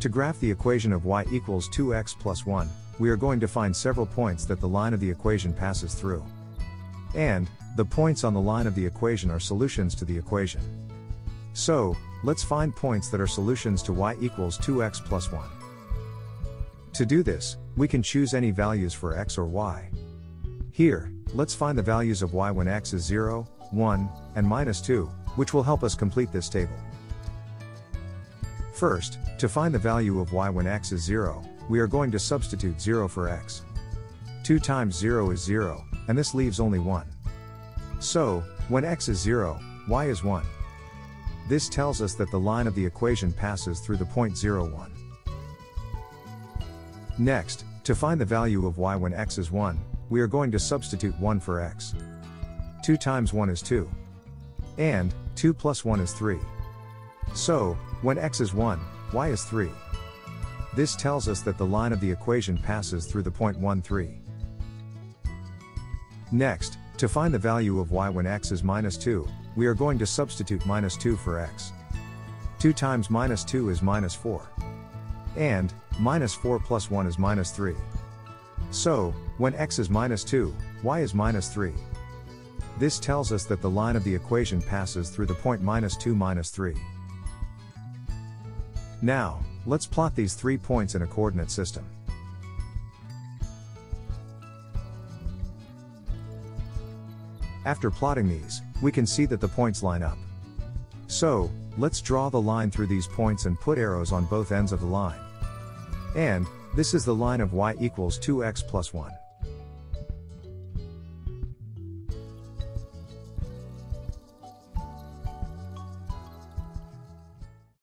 To graph the equation of y equals 2x plus 1, we are going to find several points that the line of the equation passes through. And, the points on the line of the equation are solutions to the equation. So, let's find points that are solutions to y equals 2x plus 1. To do this, we can choose any values for x or y. Here, let's find the values of y when x is 0, 1, and minus 2, which will help us complete this table. First, to find the value of y when x is 0, we are going to substitute 0 for x. 2 times 0 is 0, and this leaves only 1. So, when x is 0, y is 1. This tells us that the line of the equation passes through the point 0, 1. Next, to find the value of y when x is 1, we are going to substitute 1 for x. 2 times 1 is 2. And, 2 plus 1 is 3. So, when x is 1, y is 3. This tells us that the line of the equation passes through the point 1, 3. Next, to find the value of y when x is minus 2, we are going to substitute minus 2 for x. 2 times minus 2 is minus 4. And, minus 4 plus 1 is minus 3. So, when x is minus 2, y is minus 3. This tells us that the line of the equation passes through the point minus 2 minus 3. Now, let's plot these three points in a coordinate system. After plotting these, we can see that the points line up. So, let's draw the line through these points and put arrows on both ends of the line. And, this is the line of y equals 2x plus 1.